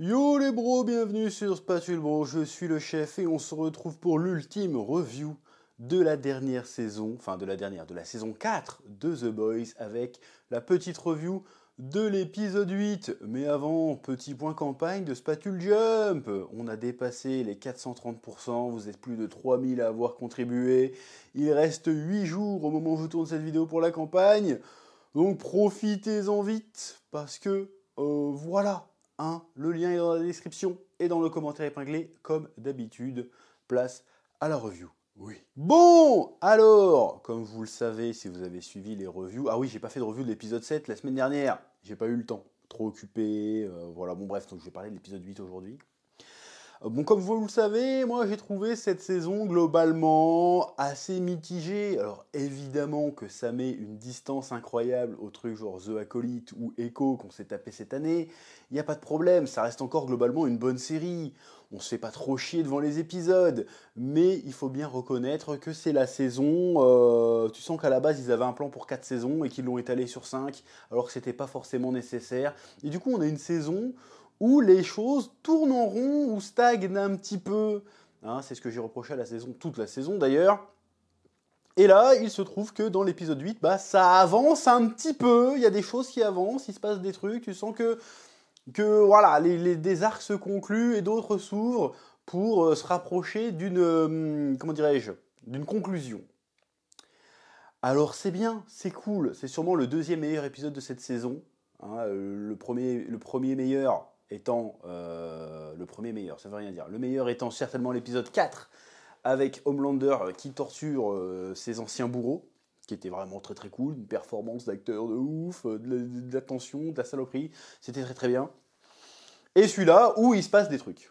Yo les bros, bienvenue sur Spatule Bro, je suis le chef et on se retrouve pour l'ultime review de la dernière saison, enfin de la dernière, de la saison 4 de The Boys avec la petite review de l'épisode 8. Mais avant, petit point campagne de Spatule Jump. On a dépassé les 430%, vous êtes plus de 3000 à avoir contribué. Il reste 8 jours au moment où je tourne cette vidéo pour la campagne. Donc profitez-en vite parce que euh, voilà, le lien est dans la description et dans le commentaire épinglé comme d'habitude. Place à la review. Oui. Bon, alors, comme vous le savez, si vous avez suivi les reviews, ah oui, j'ai pas fait de review de l'épisode 7 la semaine dernière, j'ai pas eu le temps, trop occupé, euh, voilà, bon bref, donc je vais parler de l'épisode 8 aujourd'hui. Euh, bon, comme vous le savez, moi j'ai trouvé cette saison globalement assez mitigée. Alors évidemment que ça met une distance incroyable aux trucs genre The Acolyte ou Echo qu'on s'est tapé cette année. Il n'y a pas de problème, ça reste encore globalement une bonne série. On se fait pas trop chier devant les épisodes, mais il faut bien reconnaître que c'est la saison. Euh, tu sens qu'à la base ils avaient un plan pour 4 saisons et qu'ils l'ont étalé sur 5, alors que c'était pas forcément nécessaire. Et du coup, on a une saison où les choses tournent en rond ou stagnent un petit peu. Hein, c'est ce que j'ai reproché à la saison, toute la saison d'ailleurs. Et là, il se trouve que dans l'épisode 8, bah, ça avance un petit peu. Il y a des choses qui avancent, il se passe des trucs. Tu sens que, voilà, les, des arcs se concluent et d'autres s'ouvrent pour euh, se rapprocher d'une, euh, comment dirais-je, d'une conclusion. Alors c'est bien, c'est cool. C'est sûrement le deuxième meilleur épisode de cette saison. Hein, premier, le premier meilleur, étant euh, le premier meilleur, ça veut rien dire. Le meilleur étant certainement l'épisode 4 avec Homelander qui torture euh, ses anciens bourreaux, qui était vraiment très très cool, une performance d'acteur de ouf, euh, de la, tension, de la saloperie, c'était très très bien. Et celui-là où il se passe des trucs.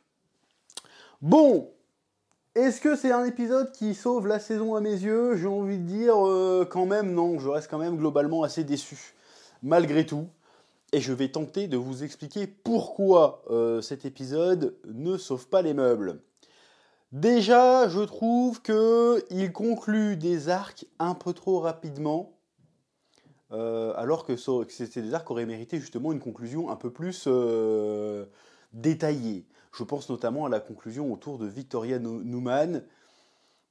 Bon, est-ce que c'est un épisode qui sauve la saison à mes yeux? J'ai envie de dire quand même non, je reste quand même globalement assez déçu. Malgré tout, et je vais tenter de vous expliquer pourquoi euh, cet épisode ne sauve pas les meubles. Déjà, je trouve qu'il conclut des arcs un peu trop rapidement, euh, alors que, c'était des arcs qui auraient mérité justement une conclusion un peu plus euh, détaillée. Je pense notamment à la conclusion autour de Victoria Newman,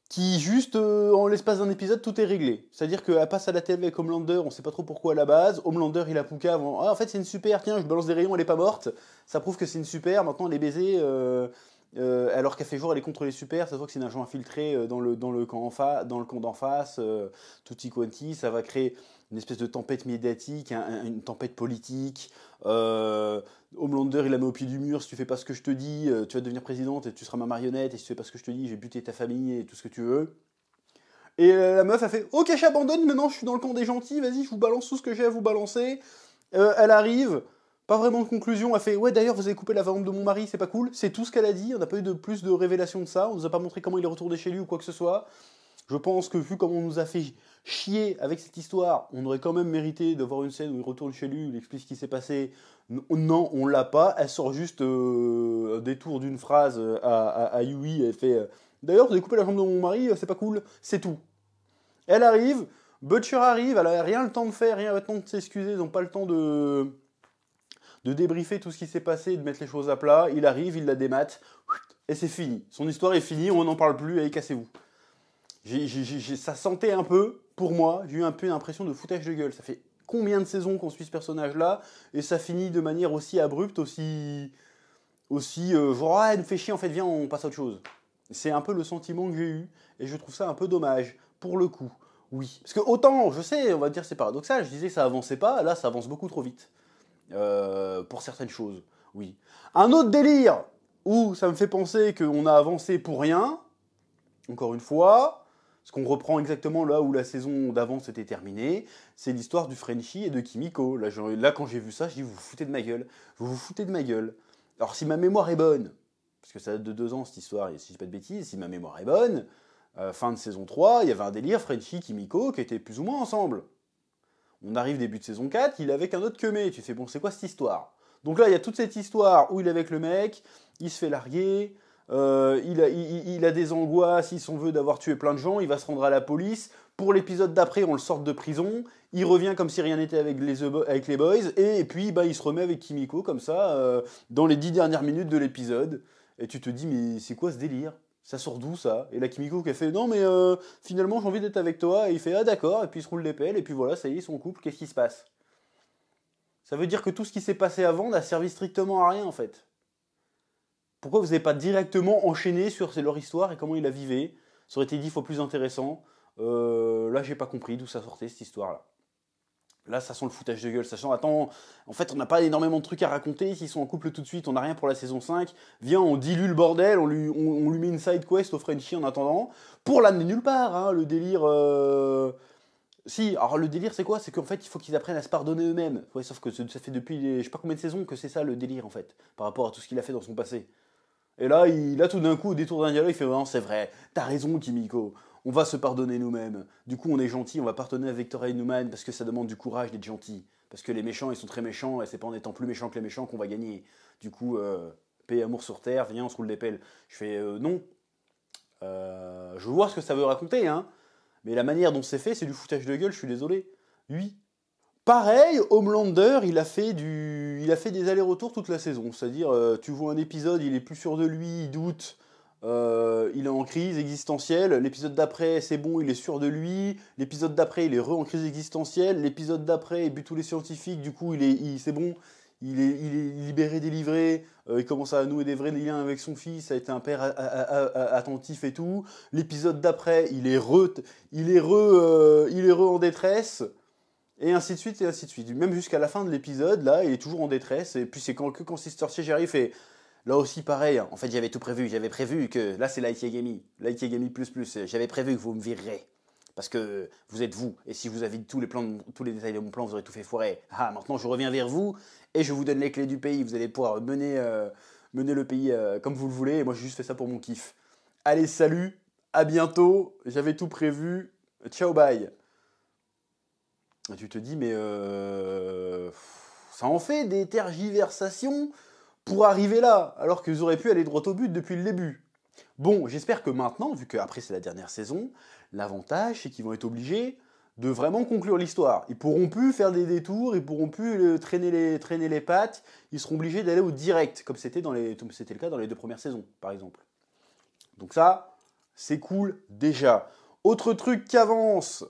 qui juste euh, en l'espace d'un épisode tout est réglé. C'est-à-dire qu'elle passe à la télé avec Homelander, on sait pas trop pourquoi à la base. Homelander il a Pouka avant. Ah en fait c'est une super, tiens je balance des rayons, elle est pas morte. Ça prouve que c'est une super. Maintenant elle est baisée. Euh, euh, alors qu'elle fait jour, elle est contre les super. Ça se voit que c'est un agent infiltré dans le, dans le camp d'en face. tutti quanti, ça va créer une espèce de tempête médiatique, une tempête politique. Euh, Homelander, il la met au pied du mur. Si tu fais pas ce que je te dis, euh, tu vas devenir présidente et tu seras ma marionnette. Et si tu fais pas ce que je te dis, je vais buter ta famille et tout ce que tu veux. Et euh, la meuf a fait Ok, j'abandonne. Maintenant, je suis dans le camp des gentils. Vas-y, je vous balance tout ce que j'ai à vous balancer. Euh, elle arrive. Pas vraiment de conclusion. Elle fait Ouais, d'ailleurs, vous avez coupé la femme de mon mari, c'est pas cool. C'est tout ce qu'elle a dit. On n'a pas eu de plus de révélations de ça. On nous a pas montré comment il est retourné chez lui ou quoi que ce soit. Je pense que vu comme on nous a fait chier avec cette histoire, on aurait quand même mérité d'avoir une scène où il retourne chez lui, il explique ce qui s'est passé. Non, on l'a pas. Elle sort juste euh, un détour d'une phrase à, à, Yui. Elle fait euh, D'ailleurs, vous avez coupé la jambe de mon mari, c'est pas cool. C'est tout. Elle arrive, Butcher arrive, elle a rien le temps de faire, rien le temps de s'excuser, ils n'ont pas le temps de de débriefer tout ce qui s'est passé, de mettre les choses à plat. Il arrive, il la démate, et c'est fini. Son histoire est finie, on n'en parle plus, allez, cassez-vous ça sentait un peu, pour moi, j'ai eu un peu l'impression de foutage de gueule. Ça fait combien de saisons qu'on suit ce personnage-là, et ça finit de manière aussi abrupte, aussi. aussi euh, genre, ah, elle fait chier, en fait, viens, on passe à autre chose. C'est un peu le sentiment que j'ai eu, et je trouve ça un peu dommage, pour le coup. Oui. Parce que autant, je sais, on va dire c'est paradoxal, je disais que ça avançait pas, là ça avance beaucoup trop vite. Euh, pour certaines choses, oui. Un autre délire, où ça me fait penser qu'on a avancé pour rien, encore une fois, ce qu'on reprend exactement là où la saison d'avant s'était terminée, c'est l'histoire du Frenchie et de Kimiko. Là, quand j'ai vu ça, je dis vous vous foutez de ma gueule. Vous vous foutez de ma gueule. Alors si ma mémoire est bonne, parce que ça date de deux ans cette histoire, si je dis pas de bêtises, si ma mémoire est bonne, euh, fin de saison 3, il y avait un délire Frenchie, Kimiko qui étaient plus ou moins ensemble. On arrive début de saison 4, il est avec un autre Kemé. Tu fais bon, c'est quoi cette histoire? Donc là, il y a toute cette histoire où il est avec le mec, il se fait larguer, euh, il, a, des angoisses, il s'en veut d'avoir tué plein de gens, il va se rendre à la police Pour l'épisode d'après, on le sort de prison. Il revient comme si rien n'était avec les, boys. Et, puis, bah, il se remet avec Kimiko, comme ça, euh, dans les dix dernières minutes de l'épisode. Et tu te dis, mais c'est quoi ce délire? Ça sort d'où ça? Et la Kimiko qui a fait, non, mais euh, finalement, j'ai envie d'être avec toi. Et il fait, ah d'accord. Et puis il se roule les pelles. Et puis voilà, ça y est, son couple. Qu'est-ce qui se passe? Ça veut dire que tout ce qui s'est passé avant n'a servi strictement à rien, en fait. Pourquoi vous n'avez pas directement enchaîné sur leur histoire et comment ils la vivaient? Ça aurait été dix fois plus intéressant. Euh, là, j'ai pas compris d'où ça sortait cette histoire-là. Là, ça sent le foutage de gueule. Sent, attends, en fait, on n'a pas énormément de trucs à raconter. S'ils sont en couple tout de suite, on n'a rien pour la saison 5. Viens, on dilue le bordel, on lui, met une side quest au Frenchie en attendant, pour l'amener nulle part. Hein, le délire. Euh, si, alors le délire, c'est quoi? C'est qu'en fait, il faut qu'ils apprennent à se pardonner eux-mêmes. Sauf que ça fait depuis je sais pas combien de saisons que c'est ça le délire, en fait, par rapport à tout ce qu'il a fait dans son passé. Et là, il, là tout d'un coup, au détour d'un dialogue, il fait Non, c'est vrai, t'as raison, Kimiko on va se pardonner nous-mêmes. Du coup, on est gentil, on va pardonner à Victoria Newman parce que ça demande du courage d'être gentil. Parce que les méchants, ils sont très méchants et c'est pas en étant plus méchants que les méchants qu'on va gagner. Du coup, euh, paix, amour sur terre, viens, on se roule des pelles. Je fais euh, non. Euh, je vois ce que ça veut raconter, hein. Mais la manière dont c'est fait, c'est du foutage de gueule, je suis désolé. Oui. Pareil, Homelander, il a fait, du, il a fait des allers-retours toute la saison. C'est-à-dire, euh, tu vois un épisode, il est plus sûr de lui, il doute. Euh, il est en crise existentielle. L'épisode d'après, c'est bon, il est sûr de lui. L'épisode d'après, il est re en crise existentielle. L'épisode d'après, il bute tous les scientifiques. Du coup, il est, c'est bon, il est, libéré, délivré. Euh, il commence à nouer des vrais liens avec son fils. Ça a été un père attentif et tout. L'épisode d'après, il est re, il est re, il est re en détresse. Et ainsi de suite, et ainsi de suite. Même jusqu'à la fin de l'épisode, là, il est toujours en détresse. Et puis c'est quand, que quand Sister Siege et Là aussi, pareil. En fait, j'avais tout prévu. J'avais prévu que. Là, c'est Light Yagami. Light Yagami. J'avais prévu que vous me virerez. Parce que vous êtes vous. Et si vous avez tous les, plans tous les détails de mon plan, vous aurez tout fait foirer. Ah, maintenant, je reviens vers vous et je vous donne les clés du pays. Vous allez pouvoir mener, euh, mener le pays euh, comme vous le voulez. Et moi, j'ai juste fait ça pour mon kiff. Allez, salut. À bientôt. J'avais tout prévu. Ciao, bye. Tu te dis, mais. Euh, ça en fait des tergiversations pour arriver là, alors qu'ils auraient pu aller droit au but depuis le début. Bon, j'espère que maintenant, vu qu'après c'est la dernière saison, l'avantage c'est qu'ils vont être obligés de vraiment conclure l'histoire. Ils pourront plus faire des détours, ils pourront plus euh, les, traîner les pattes, ils seront obligés d'aller au direct, comme c'était le cas dans les deux premières saisons, par exemple. Donc ça, c'est cool déjà. Autre truc qui avance,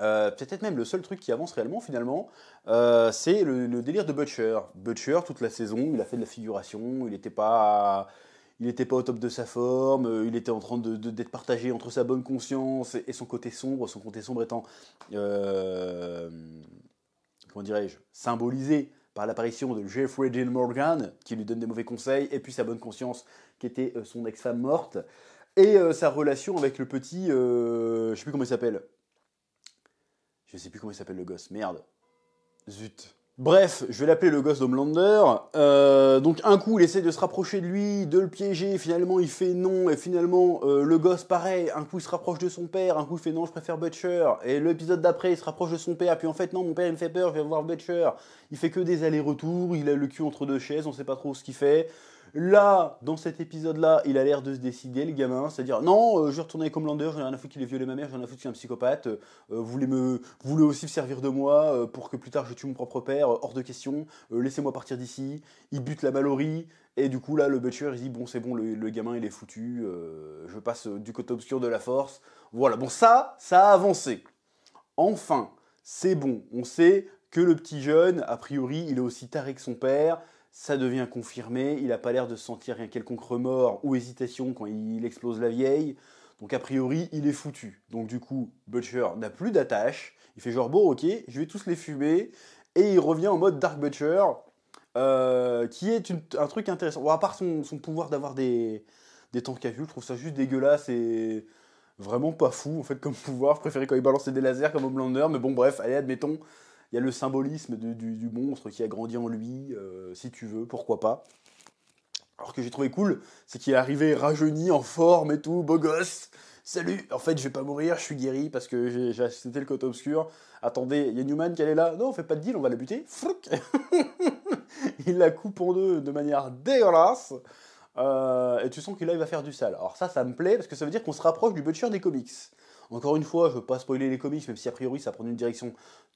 euh, peut-être même le seul truc qui avance réellement finalement, euh, c'est le, délire de Butcher. Butcher, toute la saison, il a fait de la figuration, il n'était pas, pas au top de sa forme, euh, il était en train d'être de, partagé entre sa bonne conscience et, son côté sombre, son côté sombre étant, comment dirais-je, symbolisé par l'apparition de Jeffrey Dean Morgan, qui lui donne des mauvais conseils, et puis sa bonne conscience, qui était son ex-femme morte, et sa relation avec le petit, je sais plus comment il s'appelle, je sais plus comment il s'appelle le gosse. Merde. Zut. Bref, je vais l'appeler le gosse d'Homelander. Euh, donc un coup, il essaie de se rapprocher de lui, de le piéger. Finalement, il fait non. Et finalement, euh, le gosse, pareil. Un coup, il se rapproche de son père. Un coup, il fait non, je préfère Butcher. Et l'épisode d'après, il se rapproche de son père. Puis en fait, non, mon père, il me fait peur. Je vais voir Butcher. Il fait que des allers-retours. Il a le cul entre deux chaises. On sait pas trop ce qu'il fait. Là, dans cet épisode-là, il a l'air de se décider, le gamin, c'est-à-dire non, euh, je vais retourner avec Homelander, j'en ai rien à foutre qu'il ait violé ma mère, j'en ai rien à foutre qu'il est un psychopathe, euh, vous, voulez me, vous voulez aussi me servir de moi euh, pour que plus tard je tue mon propre père, hors de question, laissez-moi partir d'ici. Il bute la Mallory, et du coup là, le butcher, il dit bon, c'est bon, le, gamin il est foutu, je passe du côté obscur de la force. Voilà, bon, ça, ça a avancé. Enfin, c'est bon, on sait que le petit jeune, a priori, il est aussi taré que son père ça devient confirmé. Il n'a pas l'air de sentir rien quelconque remords ou hésitation quand il explose la vieille. Donc a priori, il est foutu. Donc du coup, Butcher n'a plus d'attache. Il fait genre bon, ok, je vais tous les fumer. Et il revient en mode Dark Butcher, euh, qui est un truc intéressant. Bon, à part son, pouvoir d'avoir des, des tentacules, je trouve ça juste dégueulasse et vraiment pas fou en fait comme pouvoir. Je préférais quand il balançait des lasers comme Homelander, mais bon bref, allez admettons y a le symbolisme du, monstre qui a grandi en lui, euh, si tu veux, pourquoi pas. Alors que j'ai trouvé cool, c'est qu'il est arrivé rajeuni, en forme et tout, beau gosse. Salut En fait, je vais pas mourir, je suis guéri parce que j'ai c'était le côté obscur. Attendez, il y a Newman qui est là. Non, on fait pas de deal, on va la buter. il la coupe en deux de manière dégueulasse. Euh, et tu sens qu'il là, il va faire du sale. Alors ça, ça me plaît parce que ça veut dire qu'on se rapproche du Butcher des comics. Encore une fois, je veux pas spoiler les comics, même si a priori ça prend une direction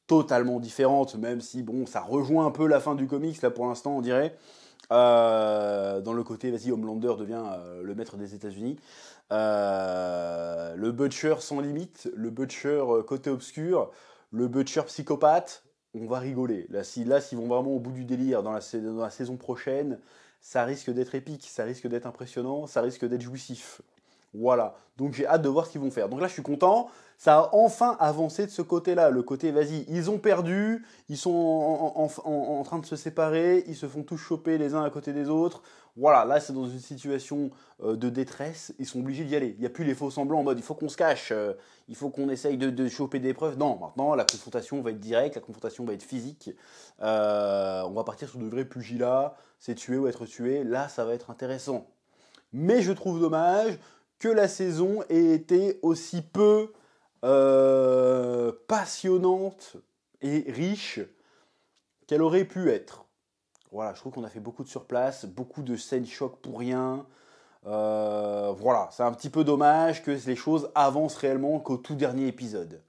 totalement différente, même si bon, ça rejoint un peu la fin du comics là pour l'instant, on dirait. Euh, dans le côté, vas-y, Homelander devient euh, le maître des États-Unis. Euh, le Butcher sans limite, le Butcher côté obscur, le Butcher psychopathe, on va rigoler. Là, si là, s'ils vont vraiment au bout du délire dans la saison prochaine, ça risque d'être épique, ça risque d'être impressionnant, ça risque d'être jouissif. Voilà. Donc j'ai hâte de voir ce qu'ils vont faire. Donc là, je suis content. Ça a enfin avancé de ce côté-là. Le côté, vas-y, ils ont perdu, ils sont en, train de se séparer, ils se font tous choper les uns à côté des autres. Voilà, là, c'est dans une situation euh, de détresse. Ils sont obligés d'y aller. Il n'y a plus les faux semblants en mode, il faut qu'on se cache, euh, il faut qu'on essaye de, choper des preuves. Non, maintenant, la confrontation va être directe, la confrontation va être physique. Euh, on va partir sur de vrais pugilats. C'est tuer ou être tué. Là, ça va être intéressant. Mais je trouve dommage que la saison ait été aussi peu euh, passionnante et riche qu'elle aurait pu être. Voilà, je trouve qu'on a fait beaucoup de surplace, beaucoup de scènes choc pour rien. Euh, voilà, c'est un petit peu dommage que les choses avancent réellement qu'au tout dernier épisode.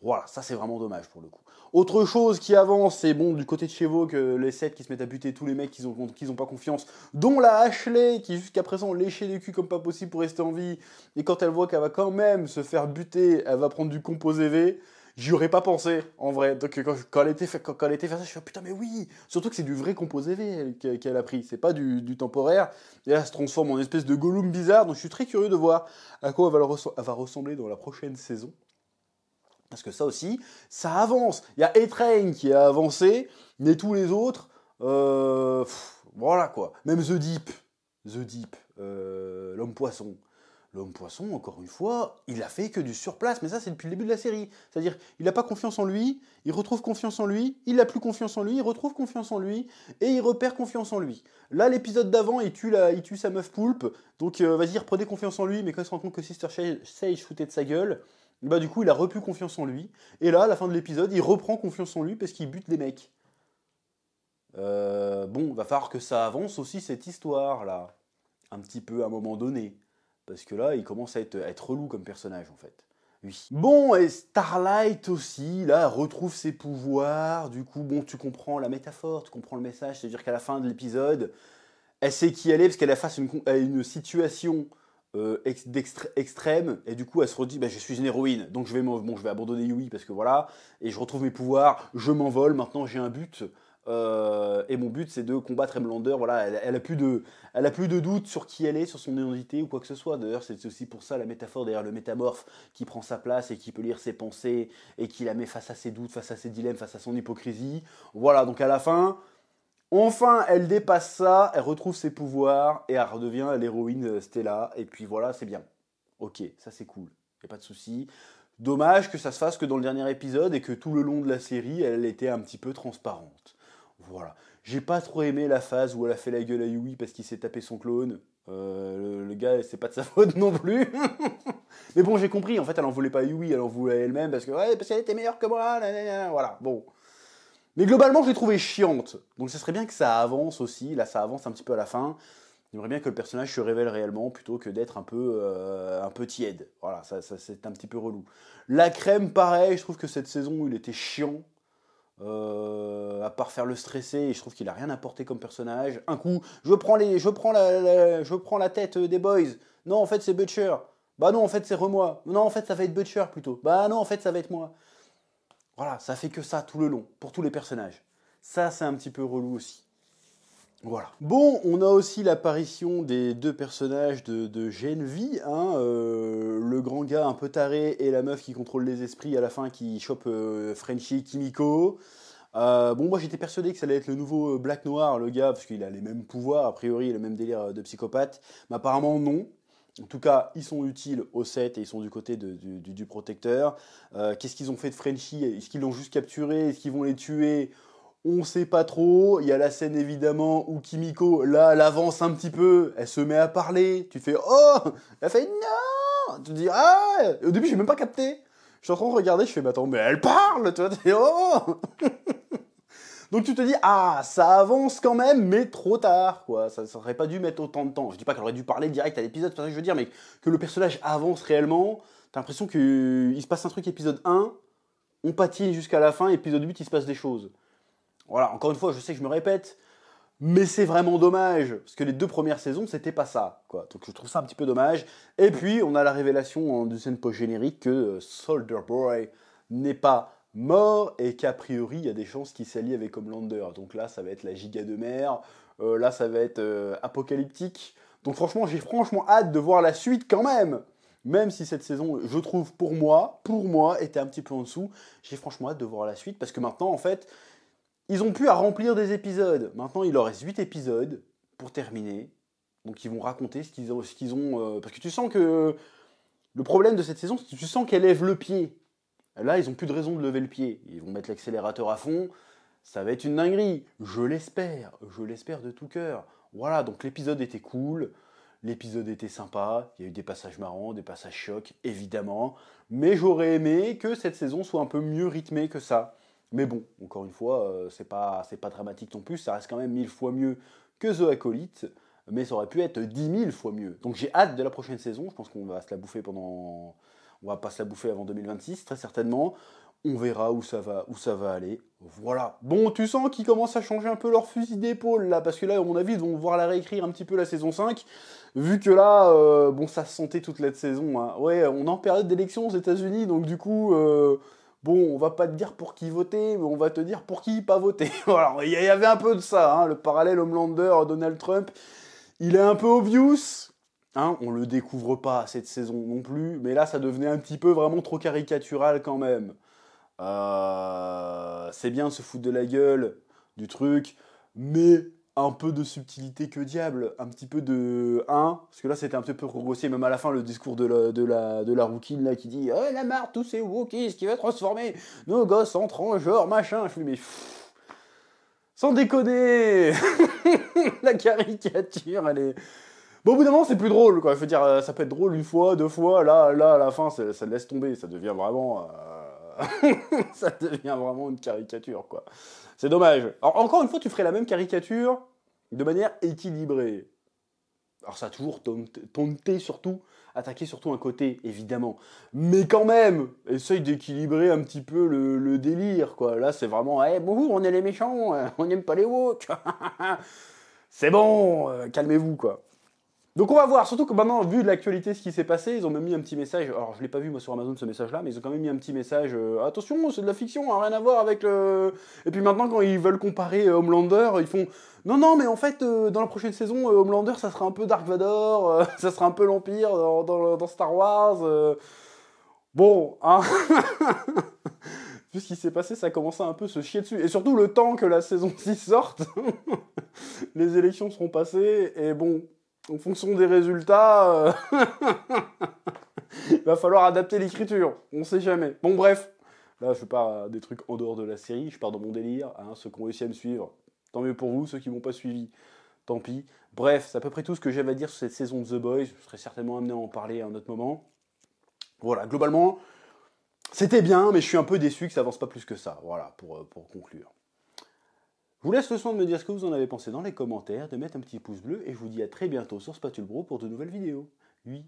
Voilà, ça c'est vraiment dommage pour le coup. Autre chose qui avance, c'est bon du côté de chez que les 7 qui se mettent à buter tous les mecs qui n'ont pas confiance, dont la Ashley qui jusqu'à présent léchait les culs comme pas possible pour rester en vie, et quand elle voit qu'elle va quand même se faire buter, elle va prendre du composé V. J'y aurais pas pensé, en vrai. Donc, quand, elle était quand, elle était fait ça, je suis putain, mais oui Surtout que c'est du vrai composé V qu'elle a pris, c'est pas du, temporaire. Et elle se transforme en espèce de Gollum bizarre, donc je suis très curieux de voir à quoi elle va ressembler dans la prochaine saison. Parce que ça aussi, ça avance. Il y a A-Train qui a avancé, mais tous les autres, euh, voilà quoi. Même The Deep, The Deep, euh, l'homme poisson. L'homme poisson, encore une fois, il a fait que du surplace, mais ça c'est depuis le début de la série. C'est-à-dire, il n'a pas confiance en lui, il retrouve confiance en lui, il n'a plus confiance en lui, il retrouve confiance en lui, et il repère confiance en lui. Là, l'épisode d'avant, il, tue il tue sa meuf poulpe, donc euh, vas-y, reprenez confiance en lui, mais quand il se rend compte que Sister Sage foutait de sa gueule, bah du coup il a repu confiance en lui. Et là, à la fin de l'épisode, il reprend confiance en lui parce qu'il bute des mecs. Euh, bon, va falloir que ça avance aussi cette histoire là, un petit peu à un moment donné, parce que là, il commence à être, être relou comme personnage en fait. Oui. Bon, et Starlight aussi, là, retrouve ses pouvoirs. Du coup, bon, tu comprends la métaphore, tu comprends le message. C'est-à-dire qu'à la fin de l'épisode, elle sait qui elle est parce qu'elle a face à une situation euh, extrême et du coup elle se redit bah, je suis une héroïne donc je vais bon je vais abandonner Yui parce que voilà et je retrouve mes pouvoirs je m'envole maintenant j'ai un but euh, et mon but c'est de combattre Emlander voilà elle, a plus de elle a plus de doute sur qui elle est sur son identité ou quoi que ce soit. D'ailleurs c'est aussi pour ça la métaphore derrière le métamorphe qui prend sa place et qui peut lire ses pensées et qui la met face à ses doutes face à ses dilemmes face à son hypocrisie. Voilà donc à la fin Enfin, elle dépasse ça, elle retrouve ses pouvoirs et elle redevient l'héroïne euh, Stella. Et puis voilà, c'est bien. Ok, ça c'est cool, y a pas de souci. Dommage que ça se fasse que dans le dernier épisode et que tout le long de la série, elle était un petit peu transparente. Voilà. J'ai pas trop aimé la phase où elle a fait la gueule à Yui parce qu'il s'est tapé son clone. Euh, le, gars, c'est pas de sa faute non plus. Mais bon, j'ai compris. En fait, elle en voulait pas Yui, elle en voulait elle-même parce que parce qu'elle était meilleure que moi. Voilà. Bon. Mais globalement, je l'ai trouvée chiante. Donc ce serait bien que ça avance aussi. Là, ça avance un petit peu à la fin. J'aimerais bien que le personnage se révèle réellement plutôt que d'être un peu, euh, un peu tiède. Voilà, c'est un petit peu relou. La crème, pareil, je trouve que cette saison, il était chiant. Euh, à part faire le stresser, je trouve qu'il a rien apporté comme personnage. Un coup, je prends, les, je prends, la, je prends la tête des boys. Non, en fait, c'est Butcher. Bah non, en fait, c'est Remois. Non, en fait, ça va être Butcher plutôt. Bah non, en fait, ça va être moi. Voilà, ça fait que ça tout le long, pour tous les personnages. Ça, c'est un petit peu relou aussi. Voilà. Bon, on a aussi l'apparition des deux personnages de, de hein, euh, le grand gars un peu taré et la meuf qui contrôle les esprits à la fin qui chope euh, Frenchy Kimiko. Euh, bon, moi j'étais persuadé que ça allait être le nouveau Black Noir, le gars, parce qu'il a les mêmes pouvoirs, a priori, le même délire de psychopathe. Mais apparemment, non. En tout cas, ils sont utiles au set et ils sont du côté du, protecteur. Euh, qu'est-ce qu'ils ont fait de Frenchy Est-ce qu'ils l'ont juste capturé? Est-ce qu'ils vont les tuer? On ne sait pas trop. Il y a la scène évidemment où Kimiko, là, elle avance un petit peu, elle se met à parler. Tu fais Oh! Elle fait Non! Tu te dis Ah! Au début, j'ai même pas capté. Je suis en train de regarder, je fais Mais attends, mais elle parle! Tu vois, Oh donc tu te dis, ah, ça avance quand même, mais trop tard, quoi. Ça n'aurait pas dû mettre autant de temps. Je dis pas qu'elle aurait dû parler direct à l'épisode, c'est ça que je veux dire, mais que le personnage avance réellement, T'as l'impression qu'il se passe un truc épisode 1, on patine jusqu'à la fin, épisode 8, il se passe des choses. Voilà, encore une fois, je sais que je me répète, mais c'est vraiment dommage, parce que les deux premières saisons, c'était pas ça. Quoi. Donc je trouve ça un petit peu dommage. Et puis, on a la révélation en deuxième post-générique que euh, Soldier Boy n'est pas mort et qu'a priori, il y a des chances qu'il s'allie avec Homelander. Donc là, ça va être la giga de mer, euh, là, ça va être euh, apocalyptique. Donc franchement, j'ai franchement hâte de voir la suite quand même. Même si cette saison, je trouve pour moi, pour moi, était un petit peu en dessous, j'ai franchement hâte de voir la suite parce que maintenant, en fait, ils ont pu à remplir des épisodes. Maintenant, il leur reste 8 épisodes pour terminer. Donc ils vont raconter ce qu'ils ont. Ce ont euh, parce que tu sens que le problème de cette saison, c'est que tu sens qu'elle lève le pied. Là, ils n'ont plus de raison de lever le pied. Ils vont mettre l'accélérateur à fond. Ça va être une dinguerie. Je l'espère. Je l'espère de tout cœur. Voilà, donc l'épisode était cool. L'épisode était sympa. Il y a eu des passages marrants, des passages chocs, évidemment. Mais j'aurais aimé que cette saison soit un peu mieux rythmée que ça. Mais bon, encore une fois, euh, c'est pas, dramatique non plus, ça reste quand même mille fois mieux que The Acolyte, mais ça aurait pu être dix mille fois mieux. Donc j'ai hâte de la prochaine saison, je pense qu'on va se la bouffer pendant. On va pas se la bouffer avant 2026, très certainement. On verra où ça va, où ça va aller. Voilà. Bon, tu sens qu'ils commencent à changer un peu leur fusil d'épaule là, parce que là, à mon avis, ils vont voir la réécrire un petit peu la saison 5, vu que là, euh, bon, ça se sentait toute la saison. Hein. Ouais, on est en période d'élection aux États-Unis, donc du coup. Euh, bon, on va pas te dire pour qui voter, mais on va te dire pour qui pas voter. voilà, il y avait un peu de ça, hein, le parallèle Homelander, Donald Trump, il est un peu obvious. Hein, on le découvre pas cette saison non plus, mais là ça devenait un petit peu vraiment trop caricatural quand même. Euh, c'est bien se foutre de la gueule du truc, mais un peu de subtilité que diable, un petit peu de 1, parce que là c'était un petit peu grossier, même à la fin le discours de la, de la, de la rouquine là qui dit oh, la marre, tous ces Wookiees qui va transformer nos gosses en transgenres, machin. Je fais mais sans déconner La caricature elle est. Bon, au bout d'un moment, c'est plus drôle, quoi. Je veux dire, euh, ça peut être drôle une fois, deux fois, là, là, à la fin, ça, laisse tomber, ça devient vraiment. Euh, ça devient vraiment une caricature, quoi. C'est dommage. Alors, encore une fois, tu ferais la même caricature de manière équilibrée. Alors, ça a toujours tenté, surtout, attaqué surtout un côté, évidemment. Mais quand même, essaye d'équilibrer un petit peu le, délire, quoi. Là, c'est vraiment, eh, bonjour, on est les méchants, on n'aime pas les woke. c'est bon, euh, calmez-vous, quoi. Donc on va voir, surtout que maintenant, vu de l'actualité, ce qui s'est passé, ils ont même mis un petit message. Alors je l'ai pas vu moi sur Amazon ce message-là, mais ils ont quand même mis un petit message. Euh, attention, c'est de la fiction, hein, rien à voir avec le. Et puis maintenant, quand ils veulent comparer euh, Homelander, ils font non, non, mais en fait, euh, dans la prochaine saison, Homelander, ça sera un peu Dark Vador, ça sera un peu l'Empire dans, Star Wars. Bon, hein. vu ce qui s'est passé, ça à un peu se chier dessus. Et surtout le temps que la saison 6 sorte, les élections seront passées, et bon, en fonction des résultats, euh, il va falloir adapter l'écriture. On sait jamais. Bon, bref. Là, je pars des trucs en dehors de la série. Je pars dans mon délire. Hein, ceux qui ont réussi à me suivre, tant mieux pour vous. Ceux qui m'ont pas suivi, tant pis. Bref, c'est à peu près tout ce que j'avais à dire sur cette saison de The Boys. Je serais certainement amené à en parler à un autre moment. Voilà, globalement, c'était bien, mais je suis un peu déçu que ça avance pas plus que ça. Voilà, pour, euh, pour conclure. Je vous laisse le soin de me dire ce que vous en avez pensé dans les commentaires, de mettre un petit pouce bleu, et je vous dis à très bientôt sur Spatule Bro pour de nouvelles vidéos. Oui.